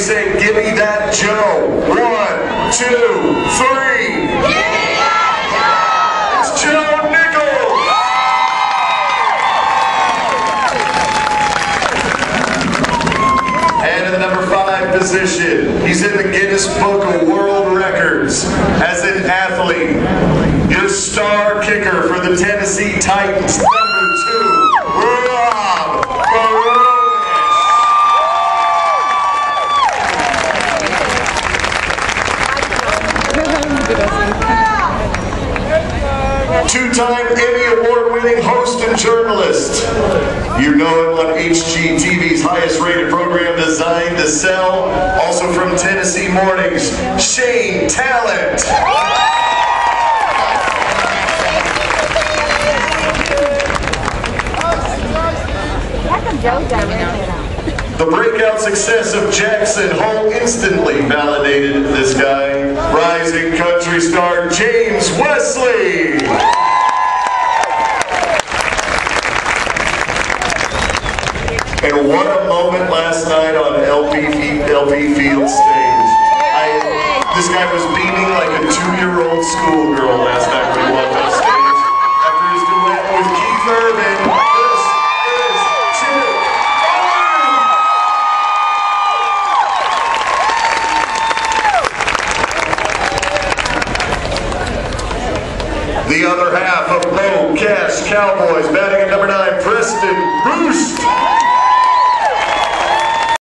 say, give me that Joe. One, two, three. It's Joe Nichols. And in the number five position, he's in the Guinness Book of World Records as an athlete. Your star kicker for the Tennessee Titans, number two, Rob Bironas. Two-time Emmy Award-winning host and journalist. You know him on HGTV's highest-rated program, Designed to Sell. Also from Tennessee Mornings, Shane Talent. The breakout success of Jackson Hole instantly validated this guy. Rising country star James Wesley. And what a moment last night on Fe- LP Field stage. I, this guy was beaming like a two-year-old schoolgirl last night when he walked on stage. After his duet with Keith Urban, this is Owen. The other half of LoCash Cowboys, batting at number nine, Preston Brust.